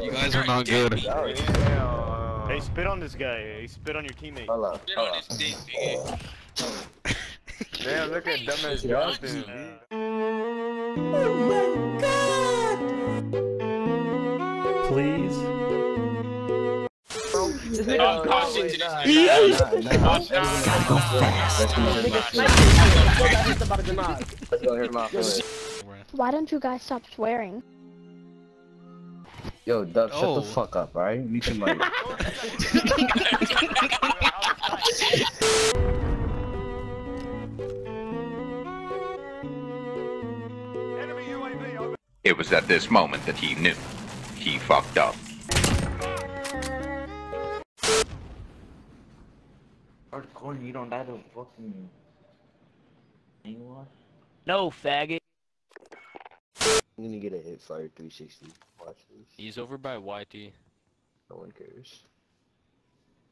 You guys uh, are not good. Hey, spit on this guy. Hey, spit on your teammate. Hold up. Spit Hold on his dick, nigga. Damn, look at dumbass Jonathan. Please. Oh, gosh, into this nigga. nah, nah. Gosh, nah. Go hit my Let's go hit my feelings. Why don't you guys stop swearing? Yo, Dub, shut Oh. the fuck up, alright? Mute your mic. It was at this moment that he knew. He fucked up. Hardcore, you don't die to fucking. Anyone? No, faggot. I'm gonna get a hit fire 360. Watch this. He's over by YT. No one cares.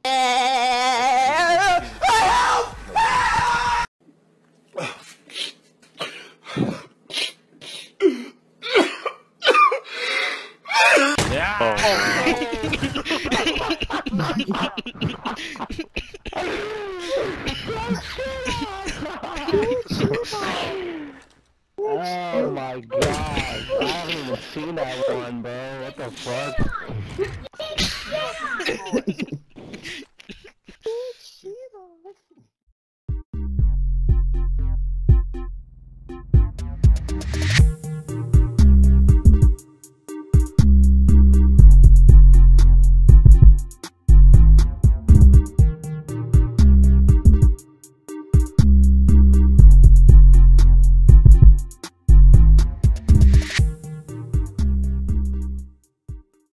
Oh, oh my god. I haven't even seen that one, bro. What the fuck?